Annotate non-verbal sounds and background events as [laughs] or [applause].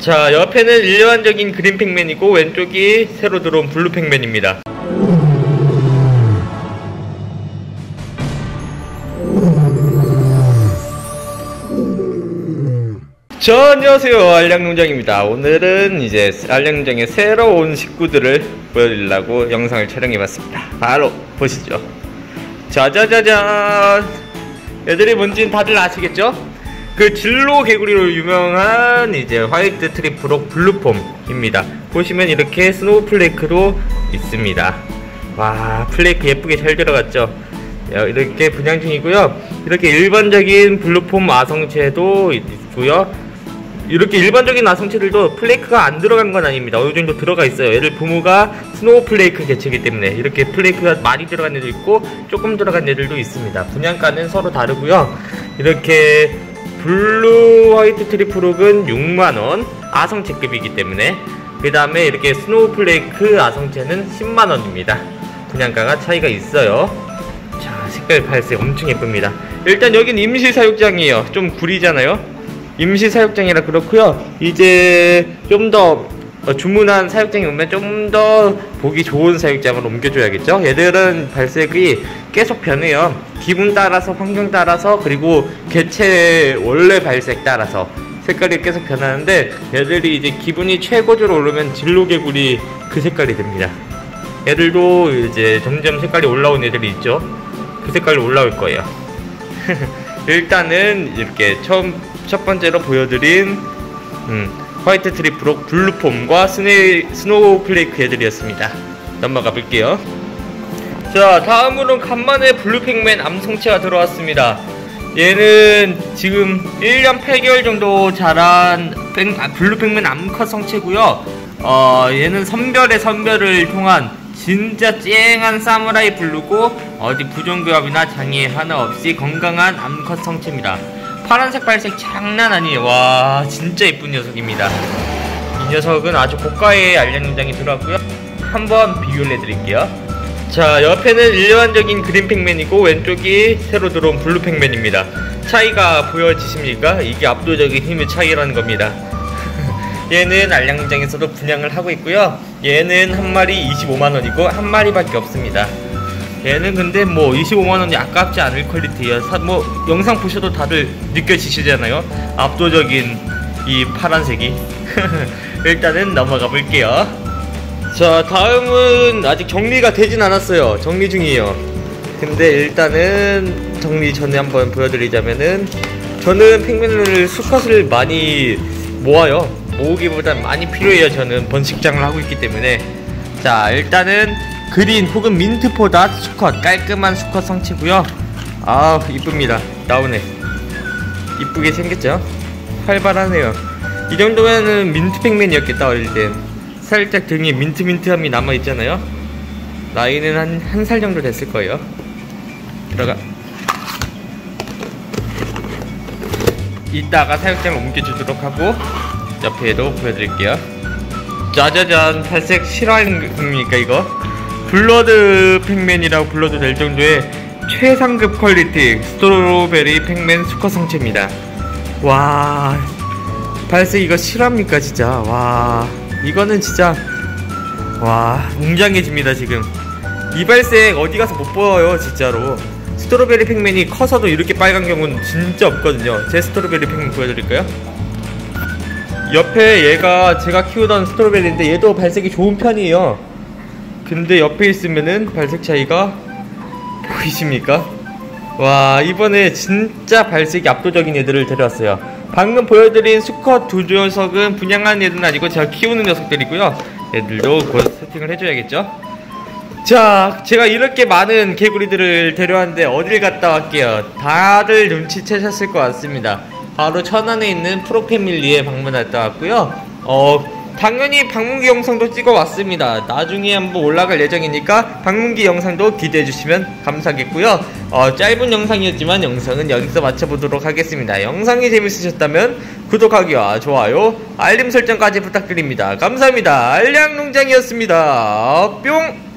자 옆에는 일반적인 green Pacman이고 왼쪽이 새로 들어온 blue Pacman입니다. 자 안녕하세요. 알약농장입니다. 오늘은 이제 알약농장의 새로운 식구들을 보여드리려고 영상을 촬영해봤습니다. 바로 보시죠. 짜자자잔! 애들이 뭔지는 다들 아시겠죠? 그 진로 개구리로 유명한 이제 white tree frog blue form입니다 보시면 이렇게 snowflake도 있습니다 와 flake 예쁘게 잘 들어갔죠 이렇게 분양 중이고요 이렇게 일반적인 blue form 아성체도 있고요 이렇게 일반적인 아성체들도 flake가 안 들어간 건 아닙니다. 어느 정도 들어가 있어요. 얘를 부모가 snowflake 개체이기 때문에 이렇게 flake가 많이 들어간 애도 있고 조금 들어간 애들도 있습니다. 분양가는 서로 다르고요. 이렇게 blue white tree frog은 6만원 아성체급이기 때문에 그 다음에 이렇게 snowflake 아성체는 10만원입니다. 분양가가 차이가 있어요. 자 색깔 발색 엄청 예쁩니다. 일단 여긴 임시 사육장이에요. 좀 구리잖아요. 임시 사육장이라 그렇고요 이제 좀더 주문한 사육장이 오면 좀 더 보기 좋은 사육장으로 옮겨줘야겠죠? 얘들은 발색이 계속 변해요. 기분 따라서 환경 따라서 그리고 개체 원래 발색 따라서 색깔이 계속 변하는데 얘들이 이제 기분이 최고조로 오르면 진로개구리 그 색깔이 됩니다. 얘들도 이제 점점 색깔이 올라온 애들이 있죠? 그 색깔로 올라올 거예요. [laughs] 일단은 이렇게 처음 첫 번째로 보여드린 음, white tree frog blue form과 스네, snowflake 애들이었습니다. 넘어가 볼게요. 자, 다음으로는 간만에 blue Pacman 암성체가 들어왔습니다. 얘는 지금 1년 8개월 정도 자란 아, blue Pacman 암컷 성체고요. 어, 얘는 선별의 선별을 통한 진짜 쨍한 사무라이 blue고 어디 부정교합이나 장애 하나 없이 건강한 암컷 성체입니다. 파란색 발색 장난 아니에요. 와 진짜 예쁜 녀석입니다. 이 녀석은 아주 고가의 알약농장에 들어왔고요. 한번 비교를 해드릴게요. 자 옆에는 일반적인 green Pacman이고 왼쪽이 새로 들어온 blue Pacman입니다. 차이가 보여지십니까? 이게 압도적인 힘의 차이라는 겁니다. [laughs] 얘는 알약농장에서도 분양을 하고 있고요. 얘는 한 마리 25만원이고 한 마리밖에 없습니다 얘는 근데 뭐 25만원이 아깝지 않을 퀄리티야 사, 뭐 영상 보셔도 다들 느껴지시잖아요. 압도적인 이 파란색이. [laughs] 일단은 넘어가 볼게요. 자 다음은 아직 정리가 되진 않았어요. 정리 중이에요. 근데 일단은 정리 전에 한번 보여드리자면은 저는 펭귄을 수컷을 많이 모아요. 모으기보단 많이 필요해요. 저는 번식장을 하고 있기 때문에. 자 일단은 그린 혹은 민트포다 수컷 깔끔한 수컷 성체고요. 아 이쁩니다. 나오네. 이쁘게 생겼죠? 활발하네요. 이 정도면은 민트 팩맨이었겠다 어릴 땐. 살짝 등에 민트민트함이 남아있잖아요. 나이는 한 한 살 정도 됐을 거예요. 들어가. 이따가 사육장을 옮겨주도록 하고 옆에도 보여드릴게요. 짜자잔 발색 실화입니까 이거 blood Pacman이라고 불러도 될 정도의 최상급 quality strawberry Pacman 수컷 성체입니다. 와 발색 이거 실화입니까 진짜? 와 이거는 진짜 와 웅장해집니다 지금. 이 발색 어디 가서 못 보여요 진짜로. strawberry Pacman이 커서도 이렇게 빨간 경우는 진짜 없거든요. 제 strawberry Pacman 보여드릴까요? 옆에 얘가 제가 키우던 스트로베리인데 얘도 발색이 좋은 편이에요 근데 옆에 있으면은 발색 차이가 보이십니까? 와 이번에 진짜 발색이 압도적인 애들을 데려왔어요. 방금 보여드린 수컷 두 녀석은 분양한 애들은 아니고 제가 키우는 녀석들이고요. 애들도 곧 세팅을 해줘야겠죠? 자 제가 이렇게 많은 개구리들을 데려왔는데 어딜 갔다 왔게요? 다들 눈치채셨을 것 같습니다. 바로 천안에 있는 프로패밀리에 방문했다 왔고요. 어 당연히 방문기 영상도 찍어 왔습니다. 나중에 한번 올라갈 예정이니까 방문기 영상도 기대해 주시면 감사하겠고요. 어, 짧은 영상이었지만 영상은 여기서 마쳐보도록 하겠습니다. 영상이 재밌으셨다면 구독하기와 좋아요 알림 설정까지 부탁드립니다. 감사합니다. 알량농장이었습니다. 뿅